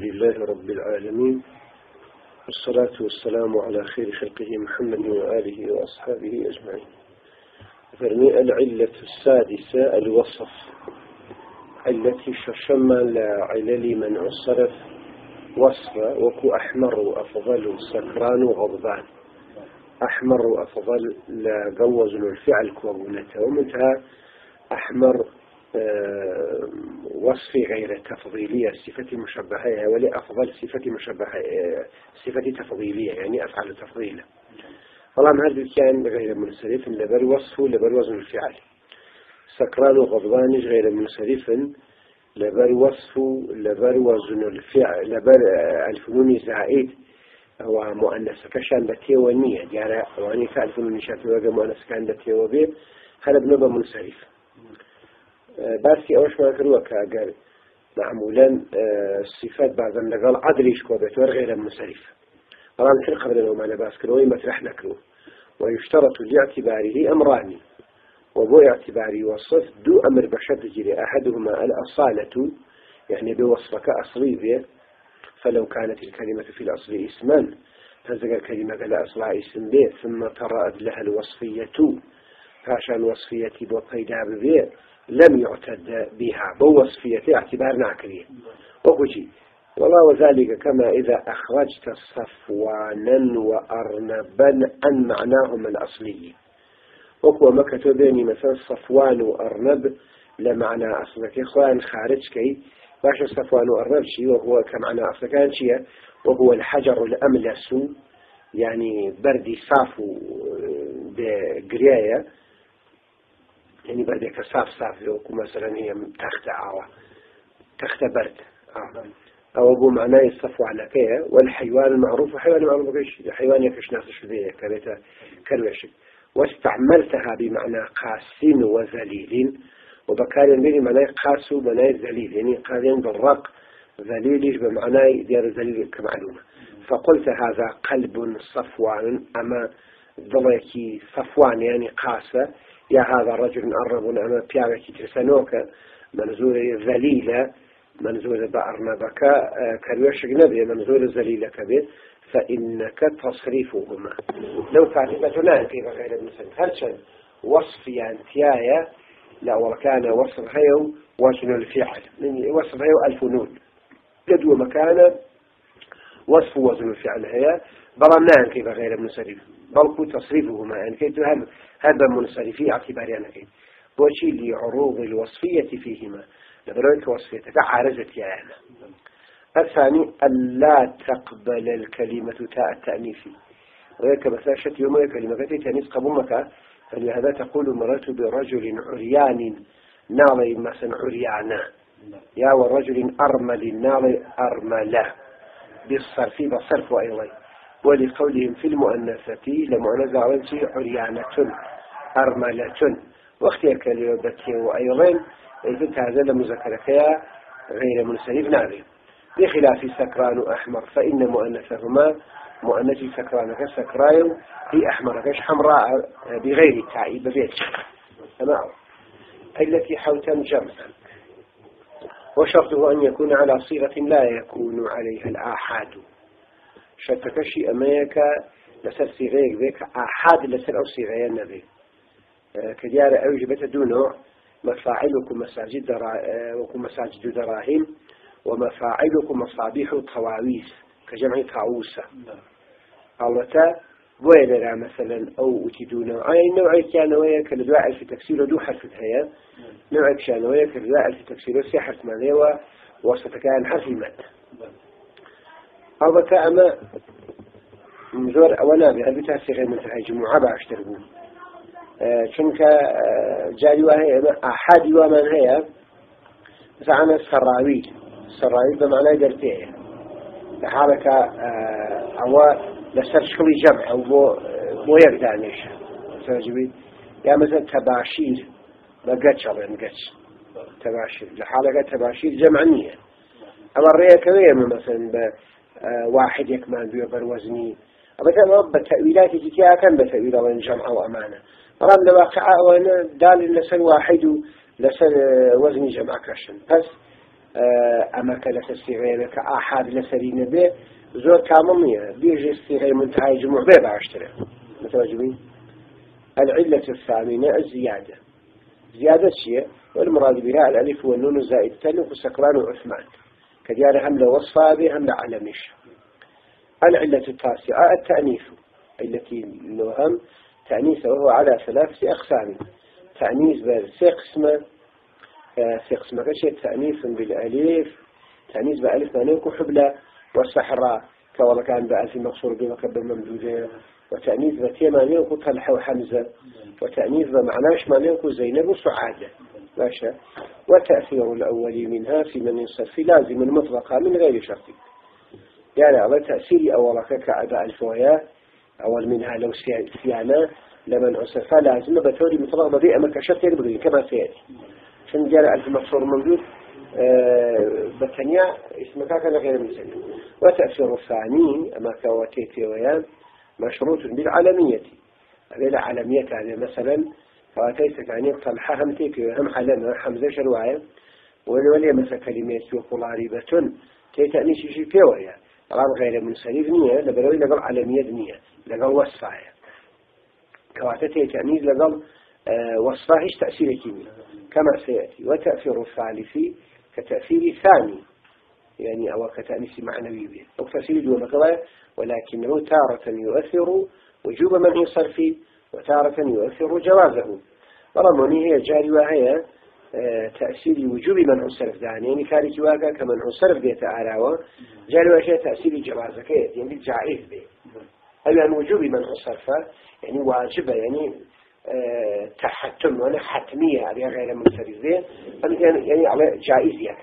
لله رب العالمين. والصلاة والسلام على خير خلقه محمد وآله وأصحابه أجمعين. فرمي العلة السادسة الوصف. التي ششم لعلل من عصرف وصف وكو أحمر أفضل سكران وغضبان. أحمر أفضل لجوز الفعل كوابونته ومنتهى أحمر وصف غير تفضيلية صفة مشبهة ولي أفضل صفة مشبهة آه، صفة تفضيلية يعني أفعل تفضيلة طبعا هذا كان غير منصرف لبر وصف لبر وزن الفعل. سكران وغضبان غير منصرف لبر وصف لبر وزن الفعل لبر آه، الفنون زائد. هو مؤنث كشان بتيوى النية يعني واني فعل فنون شافي وجه مؤنث كان بتيوى به هذا بنبى منصرف. باسی ئەوەشمان کردووە کە ئەگەر معمولا صفات بعضا لەگەڵ عدلیش کۆ بێت غير منصرف طبعا في قبل لو ما باس كروي مطرح نكرو ويشترط لاعتباره أمران وبو اعتباري وصف دو أمر بشد جري أحدهما الأصالة يعني بوصفك أصلي به فلو كانت الكلمة في الأصل اسما فزق الكلمة لا أصلها اسم به ثم ترأت لها الوصفية. فعشان وصفية بو قيدا به لم يعتد بها بوصفية اعتبار ناكرية. وكوشي والله وذلك كما إذا أخرجت صفوانا وأرنبا عن معناهما الأصلي وكو ما كتبيني مثلا صفوان وأرنب لمعنى أصلك. إخوان خارج كي باش صفوان وأرنب شي وهو كمعنى أصل كان شيء وهو الحجر الأملس يعني بردي صافو بقرياية. يعني بردك صاف صاف لو مثلا هي تخت عاوة تخت برد. آه. أو أبو معناه الصفو على كيه والحيوان المعروف حيوان المعروف كيش حيوان يكش ناس شبيه كريتا كرويش واستعملتها بمعنى قاس وذليل وبكار الميري معناه قاس ومعناه ذليل يعني قارين بالرق ذليل بمعنى ديار ذليل كمعلومة. فقلت هذا قلب صفوان أما ضليكي صفوان يعني قاسة يا هذا الرجل أرب أما بيعك ترسنوك. منزول ذليلة منزول بأرنبك آه، كريوش نبي منزول ذليلة كبير. فإنك تصريفهما. لو تعرفتنا كيف غير المسلم هل وصف يانتيايا لا وكان وصف هيو وزن الفعل. من وصف هيو ألف نون. جدو مكان وصف وزن الفعل هي برمنان كيف غير المنصرف بل تصريفهما يعني كيف هذا منصرفي اعتباري أنا كيف بوشي لعروض الوصفية فيهما لبرويك وصفية تعارزت يا أنا الثاني ألا تقبل الكلمة تاء التأنيث. وهيك مثلا شت يوم كلمة تأنيث قبل مكة فلهذا تقول مررت برجل عريان ناظر مثلا عريانا يا ورجل أرمل ناظر أرملا بالصرف بالصرف أيضا ولقولهم في المؤنثة لمعنى زعوانتي عريانة أرملة. واختيار كلمة بكي وأيضا إذن هذا لمذكرك غير منسلف نابي بخلاف سكران أحمر فإن مؤنثهما مؤنث سكران كسكراي هي أحمر كش حمراء بغير التعيب بيت تمام. التي حوتا جمعا. وشرطه أن يكون على صيغة لا يكون عليها الآحاد. شتكشي أميك لسر صيغيك بيك أحد لسر أو صيغيين نبي. آه، كديار أوجبت دونه مفاعلكم مساجد درا... آه، وكم مساجد دراهم ومفاعلكم مصابيح طواويس كجمع طاووسة الله وين مثلا أو أتدون أي نوع كان ويا كالدواء في تفسيره دو حرف هي نوع كان ويا كالدواء في تفسيره سي حرف وسط كان حرف المد هذا كأما زور أولا بهذا بتاع غير منتهى جمعة بعشر بون چونك جاري وهي أحد ومن هي زعنا سراوي سراوي بمعنى درتيه لحالك أو لسر شكل جمع أو بو بو يقدانيش سرجبي يا مثلا تباشير بقتش الله نقتش تباشير. لحالك تباشير جمعنية أما الرئي كوية مثلا واحد يكمل بيو بروزني مثلا بتأويلات جتيا كان بتأويل وين جمع وأمانة طبعا لواقع وأنا دال لسن واحد لسن وزني جمع كشن بس أما كلا تستغير كأحد لسرين به زور كامل بيجي استغير منتهى جموع به بعشتره متواجبين العلة الثامنة الزيادة. زيادة شيء؟ والمراد بها الألف والنون الزائد تلف وسكران وعثمان. كديار هم وصفة به هم علمش العلة التاسعة التأنيث. التي نوهم تأنيث وهو على ثلاث أقسام. تأنيث بسقسمة سقسمة كشيء تأنيث بالألف تأنيث بألف ما حبلة والصحراء كوالله كان بألف مقصور بمكب ممدودة وتأنيث بتي ما نيوكو طلحة وحمزة. وتأنيث بمعناش ما نيوكو زينب وسعادة. ماشا وتأثير الأول منها في من ينصرف لازم مطلقا من غير شرط. يعني على تأثير أولك كأداء الفويا أول منها لو سيانا لمن أصرف لازم بتوري مطلق بذيء أما كشرط يبغي كما سيأتي شن جاء ألف مقصور موجود؟ أه بتنيا اسمك كان غير مسلم وتأثير الثاني أما كواتيتي ويان مشروط بالعالمية. هذه العالمية يعني مثلا فاتيت يعني طلحة هم تيكي هم حلنا حمزة شرواية ولي مثل كلمات وقلاربة تي تأنيش شيء كيوية طبعا غير منصرف نية لبروي لقل عالمية نية. لقل وصفاية كواتتي تأنيز لقل أه وصفاهش تأثير كيمي كما سيأتي. وتأثير الثالث كتأثير ثاني يعني أو كتأنيس معنوي به أو تأثير دون ولكنه تارة يؤثر وجوب منع صرفي. وتارة يؤثر جوازه. رموني هي جاري وهي آه، تأثير وجوب منع الصرف. دعني يعني كاري كواقع كمنع الصرف ديت أعلاوة جاري وهي تأثير جوازك. يعني جائز به أي يعني وجوب منع الصرف؟ يعني واجبة يعني أه تحتم. ولا حتمية على غير منصرف به يعني, يعني على جائزية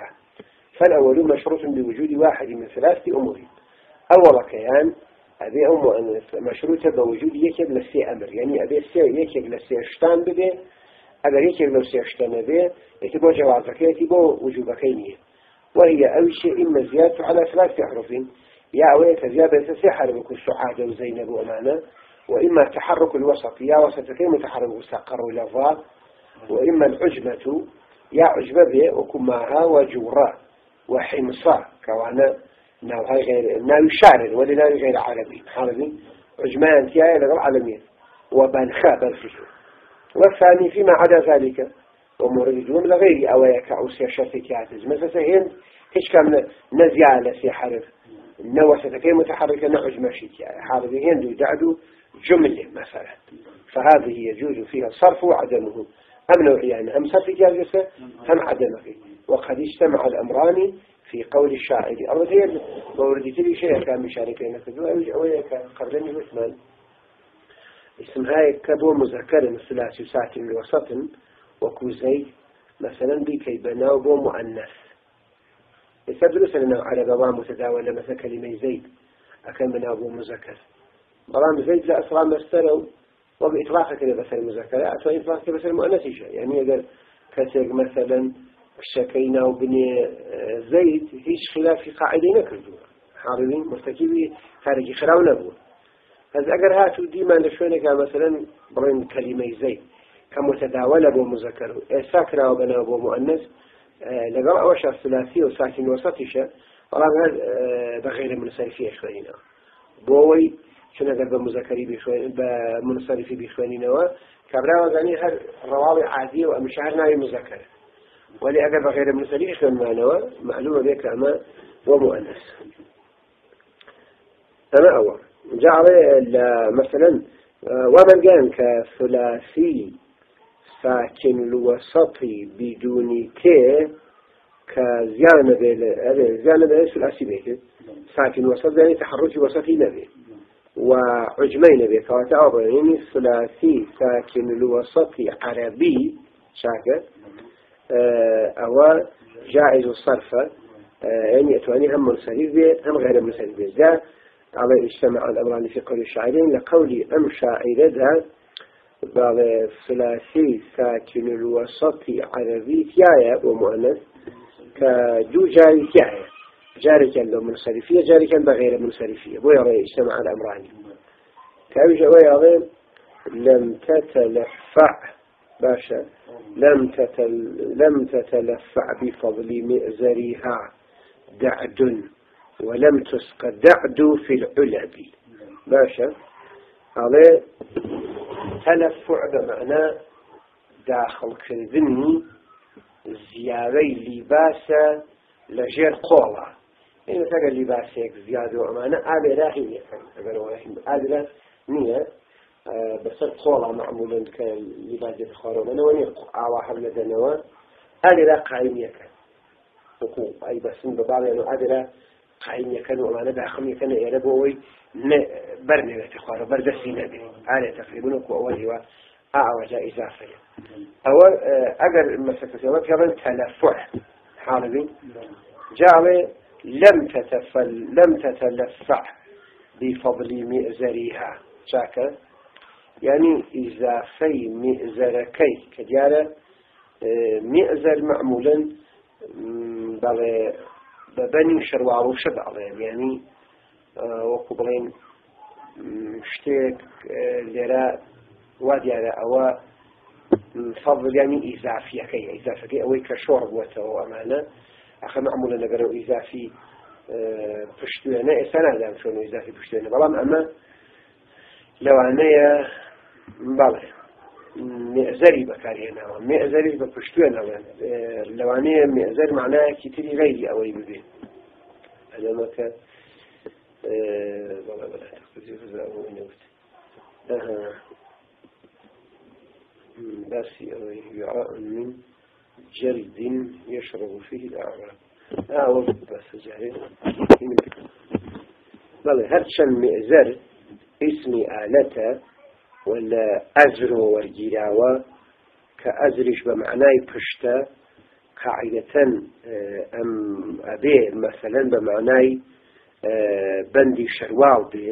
فالأول مشروط بوجود واحد من ثلاثة أمور. كيان أبي أم مشروطة بوجود يكب لسي أمر. يعني أبي سي يكب لسي أشتان ببي أبي يكب لسي أشتان ببي يتبو جوازك يتبو وجوبك نية وهي أول شيء إما زيادة على ثلاثة أحرف يا أويك زيادة سحر بكل سعادة وزينب وأمانة. وإما تحرك الوسط يا وسطتين متحرك وستقر لفظ وإما العجمة يا عجبة وكماها وجورا وحمصا كوانا. ناوهاي غير ناوي شعر ولا ناوي غير عربي عربي؟ عجمان تياي لغل عالمية. وبنخا بنخشو والثاني فيما عدا ذلك ومريدون لغير أويا كعوسيا شرطي كاتز. مثلا هين هيش كان نزيالة سي حرف نوسة كي متحركة نعج مشي حرفي هين دو دعدو جملة مثلا. فهذه يجوز فيها الصرف وعدمه. أم نوعيان؟ هم صرف جالسة هم عدمه. وقد اجتمع الأمران في قول الشاعر. أرد هي موردي تلي شيء كان مشاركين كذو أو كان قرني مثمان اسم هاي كبو مذكر مثل ساعة الوسط وكوزي مثلا بكي بناو بو مؤنث. يستدرس لنا على بابا متداولة مثل كلمة زيد. أكن بناو بو مذكر. برام زيد لا أسرع مستروا وبإطلاق كده بس المذكرة أتوا إطلاق كده بس المؤنث يعني أقل كتب مثلا الشكينا وبن زيد هيش خلاف قاعدة نكردوا حاضرين مرتكبي خارجي خلاو نبوه هذا أجر هاتو ديما لشونك مثلا برين كلمة زيد كمتداولة بو مذكر ساكنة وبنا بو مؤنث لقرأ وشر ثلاثي وساكن وسطشة طبعا بغير منصرفية شوينا بوي شنو قال بمذكري بشوين بمنصرفي بشوينينوا كبرا وزاني هر روابي عادية ومشاهر ناوي مذكر ولي أقل بغير منصرفي شوين معنوا معلومة بيك أما ومؤنث أنا أول جعل مثلا ومن كان كثلاثي ساكن الوسط بدون ك كزيانة بيل زيانة بيل ثلاثي بيت. ساكن الوسط يعني تحرك وسطي نبي. وعجمين نبي كواتا يعني ثلاثي ساكن الوسط عربي شاكر. أو جائز الصرف يعني يتواني هم منصرف به هم غير منصرف به. على اجتماع الأمران في قول الشاعرين لقول أم شاعر ذا بعض ثلاثي ساكن الوسط عربي تيايا ومؤنث كجو جاري تيايا جاري كان لو منصرفية جاري كان بغير منصرفية. ويرى اجتماع الأمران. كأوجه ويرى لم تتلفع باشا لم تتل لم تتلفع بفضل مئزرها دعد ولم تسق دعد في العلب. باشا هذا تلفع بمعنى داخل كردني زيادة لباسة لجير قولا. يعني مثلا لباسك زيادة وأمانة هذا لا هي هذا نية بەسەر قۆڵا معمولن کە لیباجێت خۆڕۆمەنەوە نیە ئاوا هەم لەدەنەوە ئالێرا قایمیەکە وەکو ئای بەسن بە باڵێن و ئادرا قایمیەکەن وڵانە داخمیەکەن ئێرە بۆ ئەوەی بەرنێوێتی خوارە بەردەستی نەبێ ئالێ تقریبن وەکو ئەوە هیوە ئاوەجا ئیزافەیە ئەوە ئەگەر مەسەکەەوە پێڵن تەلەفۆح حاڵبین جاڵێ لم تتفل لم تتلفع بفضل مئزريها. شاكر یعنی ئیزافەی مێزەرەکەی کە دیارە مێزەر مەعمولن بەڵێ بەبەنی شەرواوە شە بەڵێ یعنی وەکو بڵێن شتێک لێرە وا دیارە ئەوە فەڵیانی ئیزافیەکەی. ئیزافەکەی ئەوەی کە شۆڕ بووەتەوە ئەمانە. ئەخە مەعمولە لەگەرەوە ئیزافی پشتێنە ئێستا نادام چۆن ئیزافی پشتێنە بەڵام ئەمە لەوانەیە بەڵێ مێزەری بەکارهێناوە مێزەریش بە پشتوێنەوە لەوانەیە مێزەر معنایەکی تری غیری ئەوەی ببێت ئەلەمەکە بس وعاء من جلد يشرب فيه الأعراب. آه وقت بس لە ئەزرۆ وەرگیراوە کە ئەزریش بە معنای پشتە قاعدەتەن ئەم ئەبێ مەسەلەن بە معنای بەندی شەرواڵ بێ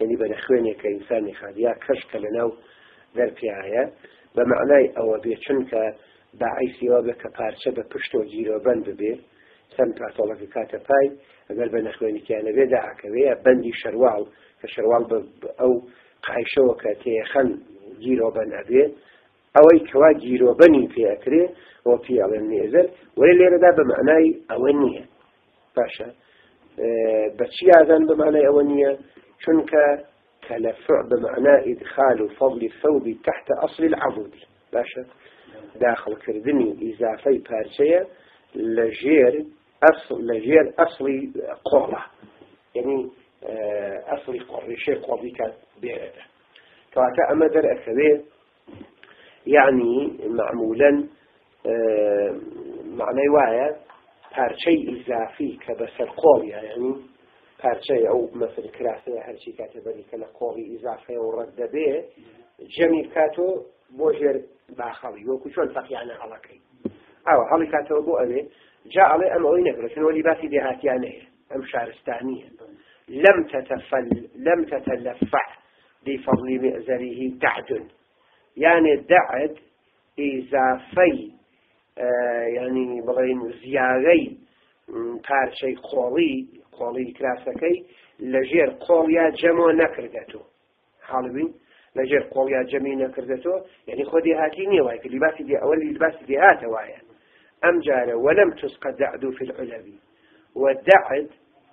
یعنی بە نەخوێنێک کە ئینسانی خادیا کەشکە لەناو دەرپایە بە معنای ئەوە بێ چونکە باعیسیەوە بێ کە پارچە بە پشتۆ گیرۆ بند ببێ سم پاتۆڵەکە کاتە پای ئەگەر بە نەخوێنیکیانە بێ داعکەوەیە بەندی شەرواڵ کە شەرواڵ ئەو قایشەوە کە تێخەن گیرۆبەن ئەبێ ئەوەی کەوا گیرۆبەنی پێەکرێ بۆ پیاڵێن نێزر وەی لێرەدا بە معنای ئەوە نییە. باشە. بەچی ئازان بمانای ئەوە نییە؟ چونکە إدخال فضل الثوب تحت أصل العضد باشا داخل كردني إضافي بارشية لجير أصل لجير أصلي قرة يعني أصلي قرة شيء قرة كان بيرده كواتا أما در أكبر يعني معمولا آه، معنى وايا پارچەی ئیزافی کە بەسەر قۆڵیە ینی پارچەی ئەو مەسل کراسەیە هەرچی کاتێبەری کە لە قۆڵی ئیزافەیە و ڕەت دەبێ جەمی کاتۆ بۆ ژێر باخەڵی وەکو چۆن فەقییانە هەڵەکەی. ئەوە هەڵی کاتەوە بۆ ئەوێ جا ئەڵێ ئەم ئەوەی نەگرێتنەوە لیباسی دێهاتیانەیە ئەم شارستانیە. لم تتفل لم تتلفع بفضل مئزره دعد. يعني دعد إضافي آه يعني بڵێن زیاغەی پارچەی قۆڵی قۆڵی کراسەکەی لەژێر قۆڵیا جەمۆ نەکردێتەوە حاڵبین لەژێر قۆڵیا جەمی نەکردێتەوە یعنی خۆ دێهاتی نییە وای لیباسی دێ ئەوە لیباسی دێهاتە وایە. ئەم جارە وەلم تسقە دعد في العلبی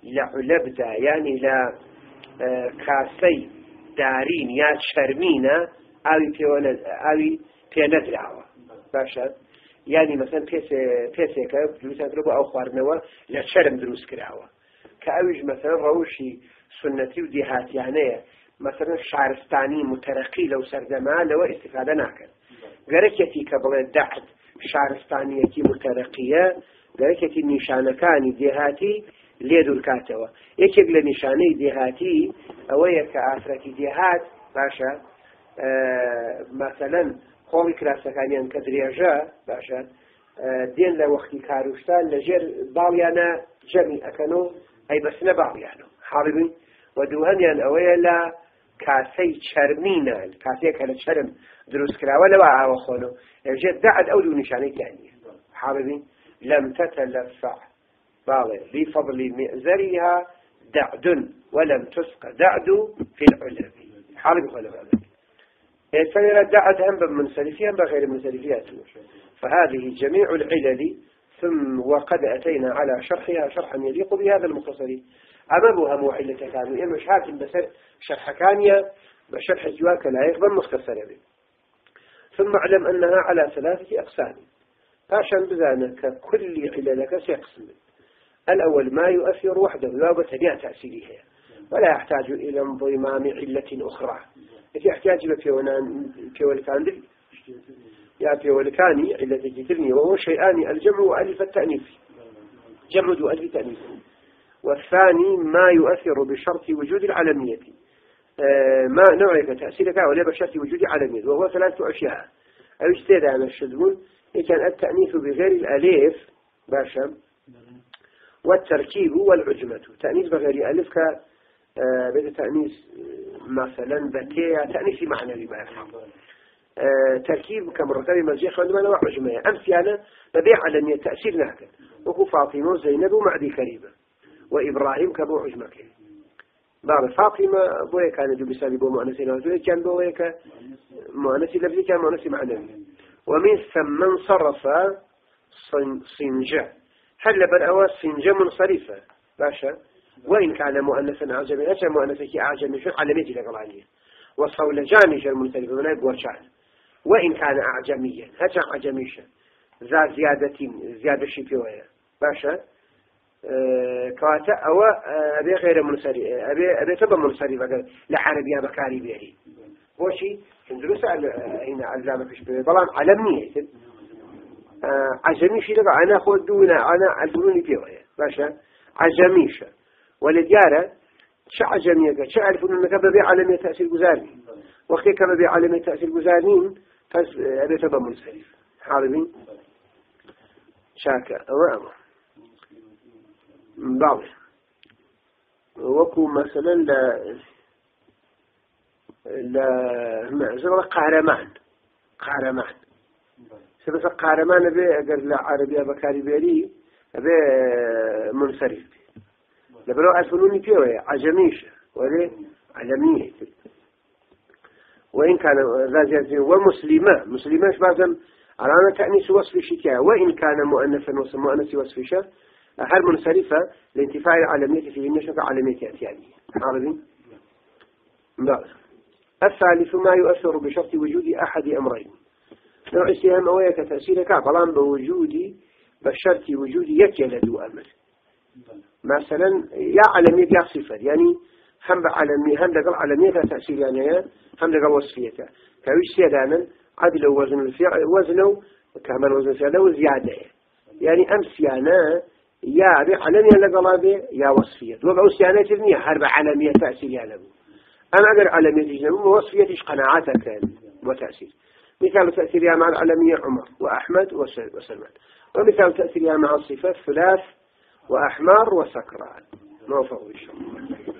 ودعد لعلبدا يعني لا كاسي دارین یا شەرمینە ئاوی ئاوی پێ نەدراوە. باشە؟ ینی مەسەن پێسێکە دروستکرە بۆ ئەو خواردنەوە لە شەرم دروست کراوە. کە ئەویش مەسەر ڕەوشی سنەتی و دیهاتیانەیە مەسەرن شارستانی متەرەقی لەو سەردەما لەوە استفادە ناکەن گەرەکێتی کە بڵێ دەحت شارستانیەکی متەرەقیە گەرەکێتی نیشانەکانی دێهاتی لێ دوورکاتەوە یەکێک لە نیشانەی دێهاتی ئەوەیە کە ئافرەتی دێهات باشە مەسەەن خۆڵی کراسەکانیان کە درێژە باشە دێن لە وەختی کاروشتان لەژێر باڵیانە جەمی ئەەکەن و ئەی بەسنە باڵیانە حاڵبین و دووهەمیان ئەوەیە لە کاسەی چەرمینە کاسەیەکە لە چرم دروستکراوە لەوە ئاوە خۆن و. ێژێت دەعد ئەو دوو نیشانەی تیانە حاڵبین لەم تەتەلەفع باڵێ بفضل مئزرها دعد ولم تسق. دعد في العلب حالي بخلف هذا فإذا دعت هم بمنسلفيا بغير منسلفيات فهذه جميع العلل ثم وقد أتينا على شرحها. شرحا يليق بهذا المختصر. أما بها موحلة كانوا. إما شهات بسر شرح كانيا بشرح جواك لا يقبل مختصر به ثم اعلم أنها على ثلاثة أقسام. عشان بذلك كل عللك سيقسم. الأول ما يؤثر وحده لا بتبيع تأثيرها ولا يحتاج إلى انضمام علة أخرى. يحتاج بكيولكان دل يا كيولكاني علة جترني وهو شيئان الجمع وألف التأنيث. جمع وألف تأنيث. والثاني ما يؤثر بشرط وجود العلمية. آه، ما نوعك تأثيرك ولا بشرط وجود علمية وهو ثلاثة أشياء. أو اجتهد عن الشذون كان التأنيث بغير الأليف باشا. والتركيب والعجمة تأنيث بغير ألف ك آه، بيت تأنيث آه، مثلا بكية تأنيث معنوي ما تركيب كمرتب مرجيخ عندما نوع عجمة. يعني ببيع علمية تأثير نهكا وكو فاطمة وزينب ومعدي كريمة. وإبراهيم كبو عجمة بعد فاطمة بويا كان جو بسالي بو مؤنسي نوزوي كان بويا مؤنسي لفظي كان مؤنسي معنوي. ومن ثم انصرف صنجة هل بالأواس صنجة منصرفة باشا. وإن كان مؤنثا أعجمي أجل مؤنثك أعجمي شو علميتي لك العالية وصولجان جل منصرفة من أبو وإن كان أعجميا هجا عجميشا ذا زيادة زيادة شبيوية باشا. كواتا أو أبي غير منصري أبي أبي تبى منصري بقى لعربية بكاري بيهي. وشي هندرس هنا علامة فيش بلان علمني عجمي شي لقى أنا خود دونا أنا عدوني بيوية باشا؟ عجميشة ولديارة شو عجمية؟ شو عرفوا إنك ببيع علمية تأثير جزاري وقت كما ببيع علمية تأثير جزارين فس أبي تبى منصرف. حاربين؟ شاكا. أمر بعض وكو مثلا لا لا زغل قهرمان. قهرمان. سبس قهرمان أبي أقر لا عربية بكاري بيري أبي منصرف لبلو أسفلوني فيه عجميشة ولي علمية وإن كان ذا زيادة ومسلمة مسلمة. بعضا علامة تأنيس وصف شكاية وإن كان مؤنثا مؤنث وصف شر هل منصرفة لانتفاع العالمية في النشر عالمية أتيانية عربي بعض الثالث ما يؤثر بشرط وجود أحد أمرين نوع السهام أويك تأثير كعبلان بوجود بشرط وجود يكيلد أمر. مثلا يا علمية يا صفة يعني هم بعلمي هم دقل علمية تأثير يعني هم دقل وصفيته كويش سيدانا عدل وزن الفعل وزنه كمان وزن الفعل وزيادة يعني أمس يعني يا علمية لقلابي يا وصفية. وقعوا سيانة تبنية حرب علمية تأثير يعلم أنا أقر علمية تجنب وصفية إيش قناعاتك وتأثير. مثال تأثير مع العلمية عمر وأحمد وسلمان. ومثال تأثير مع الصفات ثلاث وأحمر وسكران. إن شاء الله.